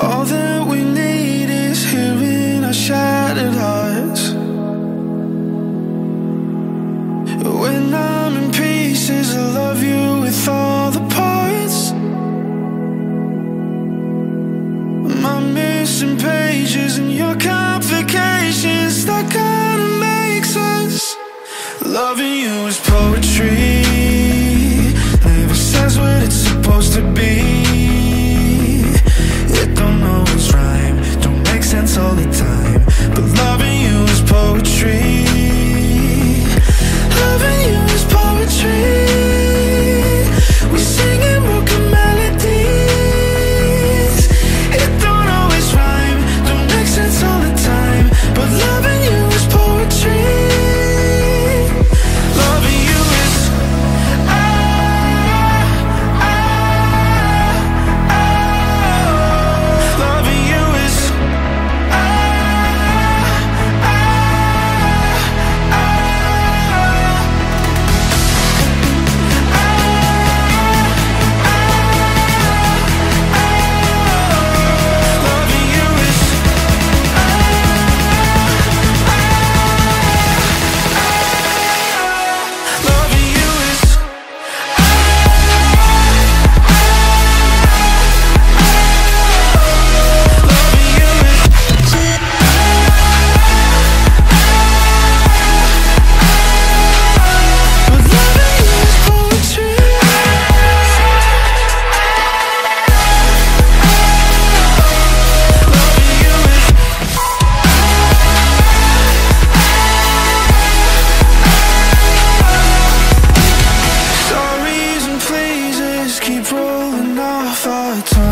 All that we need is here in our shattered hearts. When I'm in pieces, I love you with all the parts. My missing pages and your complications That kinda makes sense Loving you is poetry. time.